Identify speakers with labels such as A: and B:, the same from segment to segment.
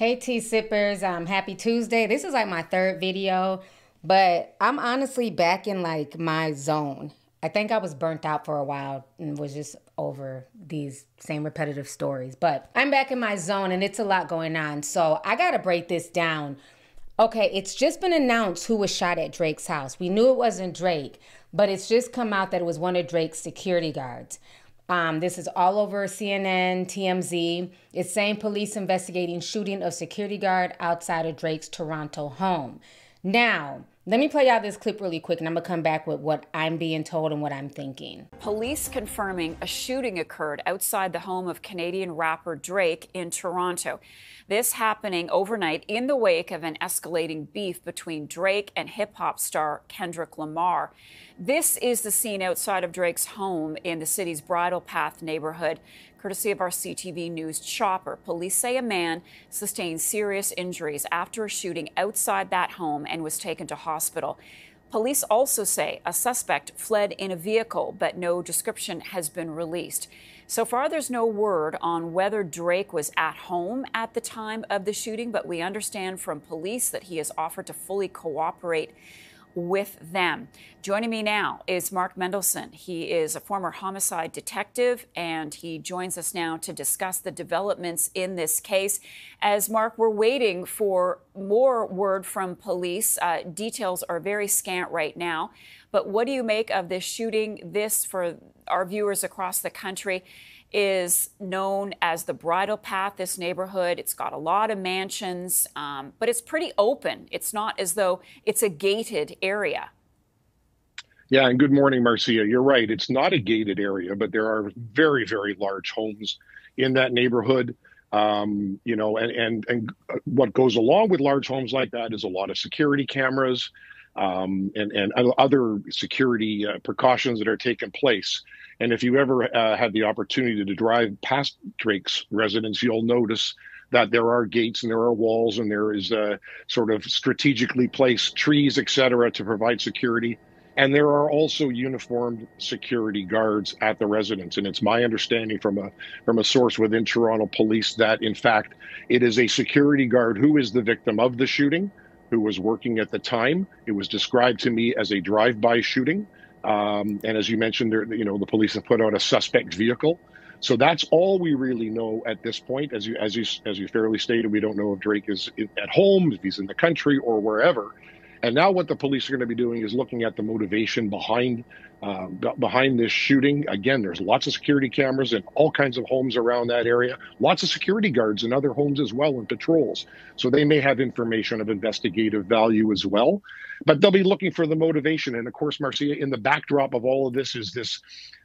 A: Hey tea sippers, um, happy Tuesday. This is like my third video, but I'm honestly back in like my zone. I think I was burnt out for a while and was just over these same repetitive stories. But I'm back in my zone and it's a lot going on. So I gotta break this down. Okay, it's just been announced who was shot at Drake's house. We knew it wasn't Drake, but it's just come out that it was one of Drake's security guards. Um, this is all over CNN, TMZ. It's saying police investigating shooting of security guard outside of Drake's Toronto home. Now, let me play out this clip really quick and I'm gonna come back with what I'm being told and what I'm thinking.
B: Police confirming a shooting occurred outside the home of Canadian rapper Drake in Toronto. This happening overnight in the wake of an escalating beef between Drake and hip hop star Kendrick Lamar. This is the scene outside of Drake's home in the city's Bridle Path neighborhood, courtesy of our CTV News chopper. Police say a man sustained serious injuries after a shooting outside that home and was taken to hospital. Police also say a suspect fled in a vehicle, but no description has been released. So far, there's no word on whether Drake was at home at the time of the shooting, but we understand from police that he has offered to fully cooperate with them. Joining me now is Mark Mendelson. He is a former homicide detective, and he joins us now to discuss the developments in this case. As Mark, we're waiting for more word from police. Uh, details are very scant right now. But what do you make of this shooting? This, for our viewers across the country, is known as the Bridle Path, this neighborhood. It's got a lot of mansions, um, but it's pretty open. It's not as though it's a gated area.
C: Yeah, and good morning, Marcia. You're right. It's not a gated area, but there are very, very large homes in that neighborhood. Um, you know, and, and and what goes along with large homes like that is a lot of security cameras um, and and other security uh, precautions that are taking place. And if you ever uh, had the opportunity to drive past Drake's residence, you'll notice that there are gates and there are walls and there is uh, sort of strategically placed trees, et cetera, to provide security. And there are also uniformed security guards at the residence. And it's my understanding from a from a source within Toronto Police that in fact it is a security guard who is the victim of the shooting, who was working at the time. It was described to me as a drive-by shooting. Um, and as you mentioned, there, you know, the police have put out a suspect vehicle. So that's all we really know at this point. As you as you as you fairly stated, we don't know if Drake is at home, if he's in the country, or wherever. And now what the police are going to be doing is looking at the motivation behind uh, behind this shooting. Again, there's lots of security cameras in all kinds of homes around that area, lots of security guards in other homes as well and patrols. So they may have information of investigative value as well. But they'll be looking for the motivation. And of course, Marcia, in the backdrop of all of this is this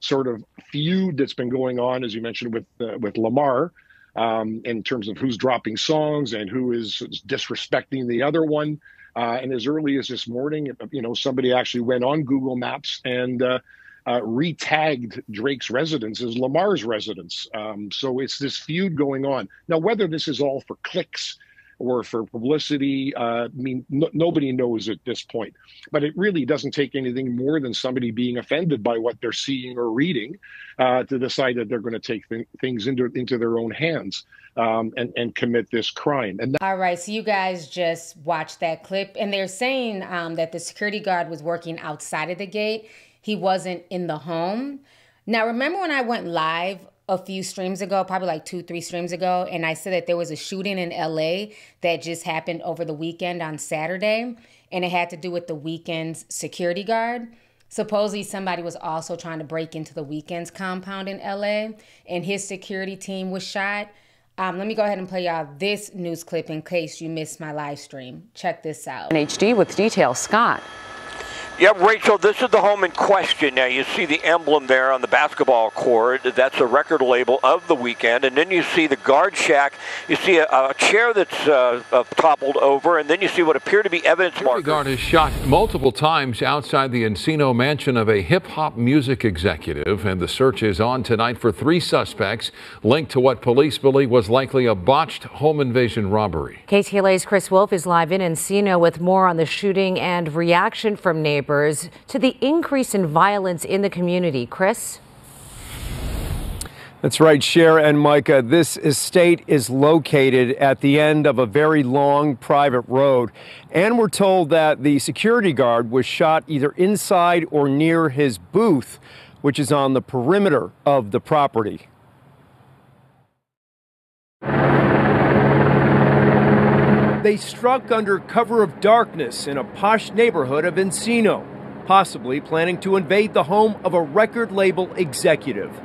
C: sort of feud that's been going on, as you mentioned, with uh, with Lamar. Um, in terms of who's dropping songs and who is disrespecting the other one. Uh, and as early as this morning, you know, somebody actually went on Google Maps and uh, uh, retagged Drake's residence as Lamar's residence. Um, so it's this feud going on. Now, whether this is all for clicks or for publicity. Uh, I mean, nobody knows at this point. But it really doesn't take anything more than somebody being offended by what they're seeing or reading uh, to decide that they're going to take th- things into into their own hands um, and and commit this crime. And
A: all right, so you guys just watched that clip, and they're saying um, that the security guard was working outside of the gate. He wasn't in the home. Now, remember when I went live a few streams ago, probably like two, three streams ago, and I said that there was a shooting in LA that just happened over the weekend on Saturday, and it had to do with the weekend's security guard. Supposedly, somebody was also trying to break into the Weeknd's compound in LA, and his security team was shot. Um, let me go ahead and play y'all this news clip in case you missed my live stream. Check this out.
D: HD with details, Scott.
E: Yeah, Rachel, this is the home in question. Now, you see the emblem there on the basketball court. That's a record label of the Weeknd. And then you see the guard shack. You see a, a chair that's uh, uh, toppled over. And then you see what appear to be evidence markers.
F: The guard is shot multiple times outside the Encino mansion of a hip hop music executive. And the search is on tonight for three suspects linked to what police believe was likely a botched home invasion robbery.
D: KTLA's Chris Wolf is live in Encino with more on the shooting and reaction from neighbors neighbors to the increase in violence in the community. Chris?
G: That's right, Cher and Micah. This estate is located at the end of a very long private road. And we're told that the security guard was shot either inside or near his booth, which is on the perimeter of the property. They struck under cover of darkness in a posh neighborhood of Encino, possibly planning to invade the home of a record label executive.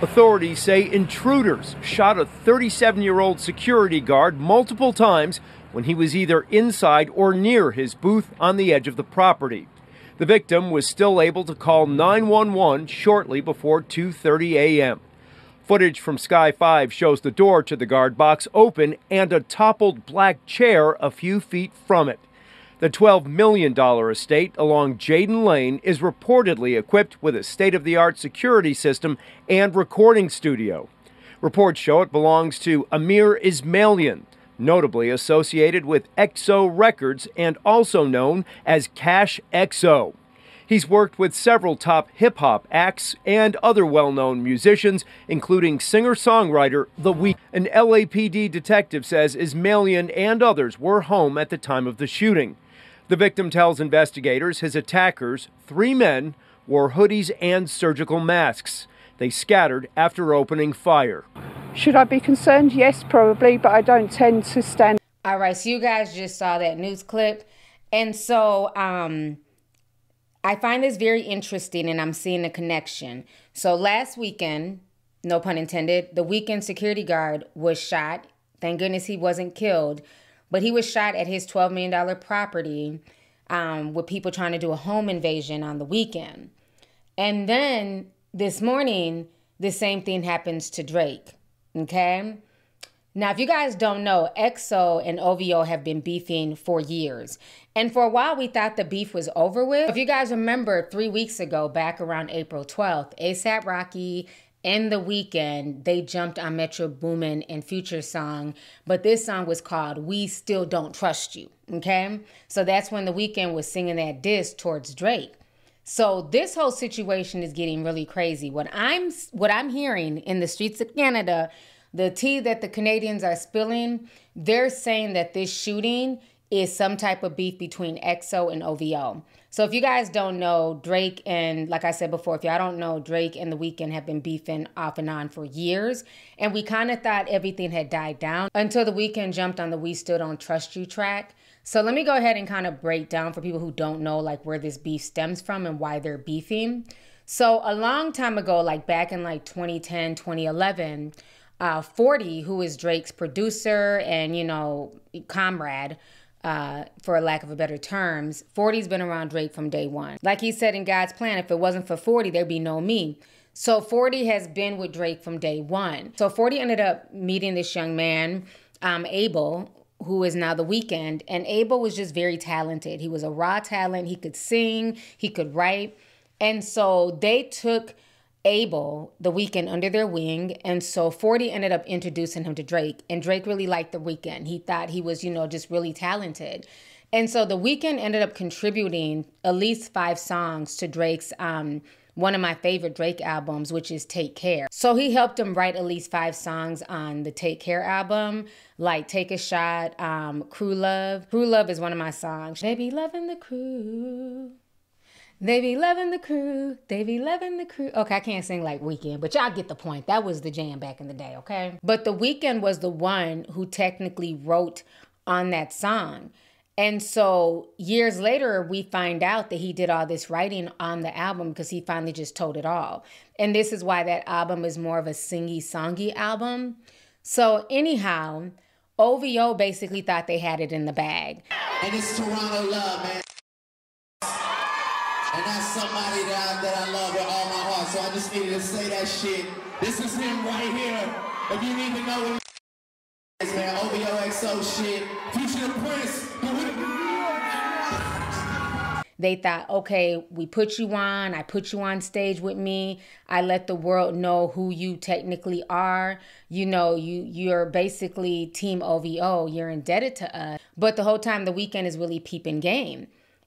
G: Authorities say intruders shot a 37 year old security guard multiple times when he was either inside or near his booth on the edge of the property. The victim was still able to call 911 shortly before 2:30 a.m. Footage from Sky 5 shows the door to the guard box open and a toppled black chair a few feet from it. The $12 million estate along Jaden Lane is reportedly equipped with a state of the art security system and recording studio. Reports show it belongs to Amir Esmailian, notably associated with XO Records and also known as Cash XO. He's worked with several top hip hop acts and other well known musicians, including singer songwriter The Weeknd. An LAPD detective says Esmailian and others were home at the time of the shooting. The victim tells investigators his attackers, three men, wore hoodies and surgical masks. They scattered after opening fire.
H: Should I be concerned? Yes, probably, but I don't tend to stand.
A: All right, so you guys just saw that news clip. And so, um, I find this very interesting and I'm seeing a connection. So last weekend, no pun intended, the Weeknd security guard was shot. Thank goodness he wasn't killed, but he was shot at his $12 million property um, with people trying to do a home invasion on the Weeknd. And then this morning, the same thing happens to Drake. Okay. Now, if you guys don't know, XO and OVO have been beefing for years. And for a while, we thought the beef was over with. If you guys remember, three weeks ago, back around April 12th, ASAP Rocky and The Weeknd, they jumped on Metro Boomin and Future song, but this song was called We Still Don't Trust You, okay? So that's when The Weeknd was singing that diss towards Drake. So this whole situation is getting really crazy. What I'm what I'm hearing in the streets of Canada the tea that the Canadians are spilling, they're saying that this shooting is some type of beef between XO and OVO. So if you guys don't know, Drake and like I said before, if y'all don't know, Drake and The Weeknd have been beefing off and on for years. And we kind of thought everything had died down until The Weeknd jumped on the We Still Don't Trust You track. So let me go ahead and kind of break down for people who don't know like where this beef stems from and why they're beefing. So a long time ago, like back in like 2010, 2011, uh, 40, who is Drake's producer and, you know, comrade, uh, for lack of a better terms, 40's been around Drake from day one. Like he said in God's plan, if it wasn't for 40, there'd be no me. So 40 has been with Drake from day one. So 40 ended up meeting this young man, um, Abel, who is now the Weeknd. And Abel was just very talented. He was a raw talent. He could sing, he could write. And so they took Abel the Weeknd under their wing, and so 40 ended up introducing him to Drake, and Drake really liked the Weeknd. He thought he was, you know, just really talented. And so the Weeknd ended up contributing at least five songs to Drake's um, one of my favorite Drake albums, which is Take Care. So he helped him write at least five songs on the Take Care album, like Take a Shot, um, Crew Love. Crew Love is one of my songs. baby loving the crew. They be loving the crew. They be loving the crew. Okay, I can't sing like Weeknd, but y'all get the point. That was the jam back in the day, okay? But the Weeknd was the one who technically wrote on that song. And so years later, we find out that he did all this writing on the album because he finally just told it all. And this is why that album is more of a singy songy album. So, anyhow, OVO basically thought they had it in the bag.
I: And it's Toronto love, man. And that's somebody that I, that I love with all my heart. So I just needed to say that shit. This is him right here. If you need to know what is, man, OVOXO shit. Future Prince.
A: They thought, okay, we put you on, I put you on stage with me, I let the world know who you technically are. You know, you you're basically team OVO, you're indebted to us. But the whole time the Weeknd is really peeping game.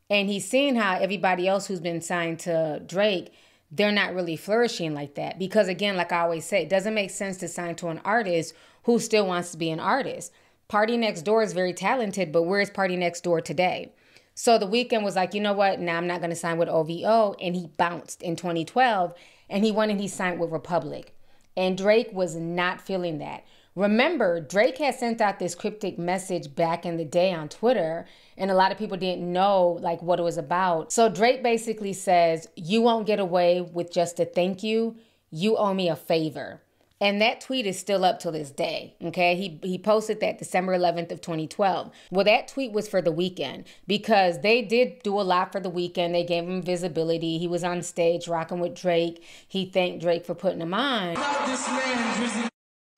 A: And he's seeing how everybody else who's been signed to Drake, they're not really flourishing like that. Because again, like I always say, it doesn't make sense to sign to an artist who still wants to be an artist. PartyNextDoor is very talented, but where is PartyNextDoor today? So the Weeknd was like, you know what? Now I'm not going to sign with OVO. And he bounced in 2012 and he went and he signed with Republic. And Drake was not feeling that. Remember, Drake had sent out this cryptic message back in the day on Twitter, and a lot of people didn't know like what it was about. So Drake basically says, "You won't get away with just a thank you. You owe me a favor." And that tweet is still up till this day. Okay. He he posted that December 11th of 2012. Well, that tweet was for the Weeknd because they did do a lot for the Weeknd. They gave him visibility. He was on stage rocking with Drake. He thanked Drake for putting him on.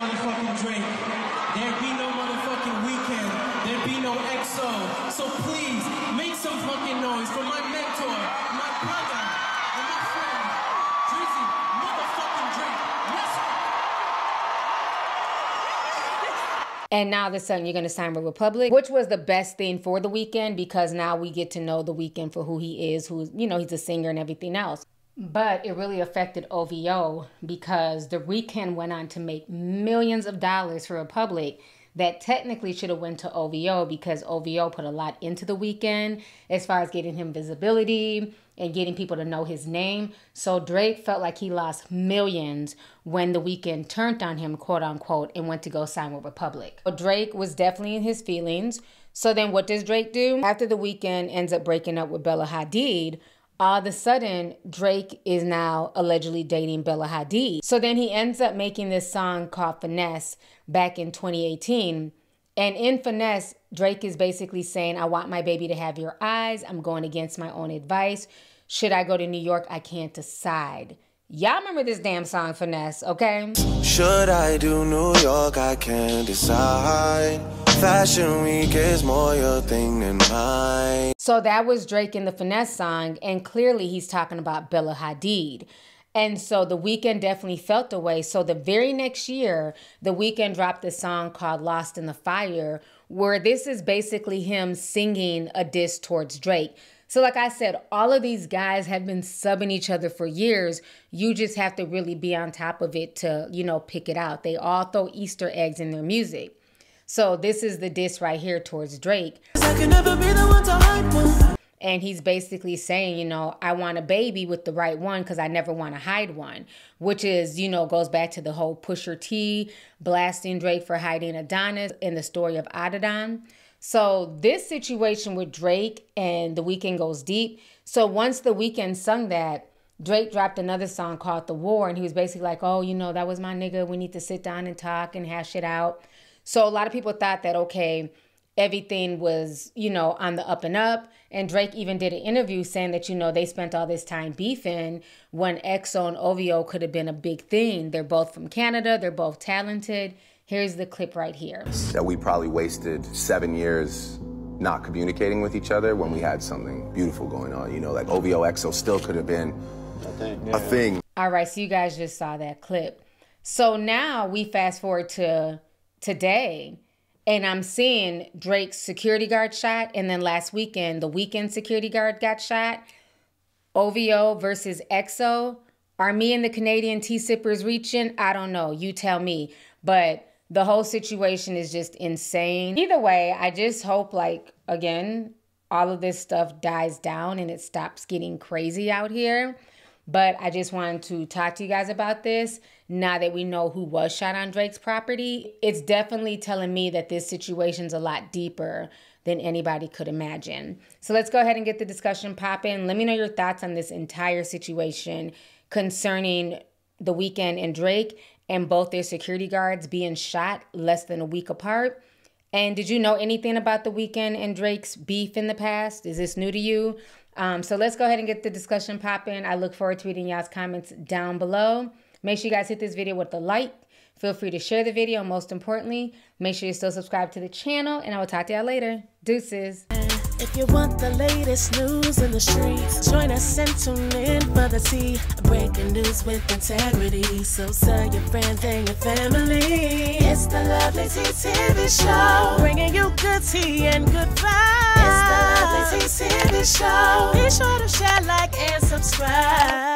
I: Motherfucking Drake. There'd be no motherfucking Weeknd. There'd be no XO. So please make some fucking noise for my mentor, my brother, and my friend,
A: And now the sudden you're going to sign with Republic, which was the best thing for the Weeknd because now we get to know the Weeknd for who he is, who's, you know, he's a singer and everything else. But it really affected OVO because the Weeknd went on to make millions of dollars for Republic that technically should have went to OVO because OVO put a lot into the Weeknd as far as getting him visibility and getting people to know his name. So Drake felt like he lost millions when the Weeknd turned on him, quote unquote, and went to go sign with Republic. But Drake was definitely in his feelings. So then what does Drake do? After the Weeknd ends up breaking up with Bella Hadid, all of a sudden Drake is now allegedly dating Bella Hadid. So then he ends up making this song called Finesse back in 2018. And in Finesse, Drake is basically saying, I want my baby to have your eyes. I'm going against my own advice. Should I go to New York? I can't decide. Y'all remember this damn song, Finesse, okay?
J: Should I do New York? I can't decide. Fashion week is more your thing than mine.
A: So that was Drake in the Finesse song, and clearly he's talking about Bella Hadid. And so the Weeknd definitely felt the way. So the very next year, the Weeknd dropped a song called Lost in the Fire, where this is basically him singing a diss towards Drake. So, like I said, all of these guys have been subbing each other for years. You just have to really be on top of it to, you know, pick it out. They all throw Easter eggs in their music. So, this is the diss right here towards Drake. And he's basically saying, you know, I want a baby with the right one because I never want to hide one, which is, you know, goes back to the whole Pusha T blasting Drake for hiding Adonis in the story of Adidon. So this situation with Drake and The Weeknd goes deep. So once The Weeknd sung that, Drake dropped another song called The War, and he was basically like, oh, you know, that was my nigga. We need to sit down and talk and hash it out. So a lot of people thought that, okay, everything was, you know, on the up and up. And Drake even did an interview saying that, you know, they spent all this time beefing when XO and OVO could have been a big thing. They're both from Canada, they're both talented. Here's the clip right here.
K: That we probably wasted seven years not communicating with each other when we had something beautiful going on. You know, like OVO XO still could have been a thing.
A: All right, so you guys just saw that clip. So now we fast forward to today, and I'm seeing Drake's security guard shot, and then last weekend, the Weeknd security guard got shot. OVO versus XO. Are me and the Canadian tea sippers reaching? I don't know. You tell me. But the whole situation is just insane. Either way, I just hope, like, again, all of this stuff dies down and it stops getting crazy out here. But I just wanted to talk to you guys about this now that we know who was shot on Drake's property. It's definitely telling me that this situation's a lot deeper than anybody could imagine. So let's go ahead and get the discussion popping. Let me know your thoughts on this entire situation concerning the Weeknd and Drake and both their security guards being shot less than a week apart. And did you know anything about the Weeknd and Drake's beef in the past? Is this new to you? Um, so let's go ahead and get the discussion popping. I look forward to reading y'all's comments down below. Make sure you guys hit this video with a like. Feel free to share the video. Most importantly, make sure you still subscribe to the channel, and I will talk to y'all later. Deuces.
L: If you want the latest news in the streets, join us and tune in for the tea. Breaking news with integrity. So tell your friends and your family. It's the Lovely Tea TV show. Bringing you good tea and good vibes. It's the Lovely Tea TV show. Be sure to share, like, and subscribe.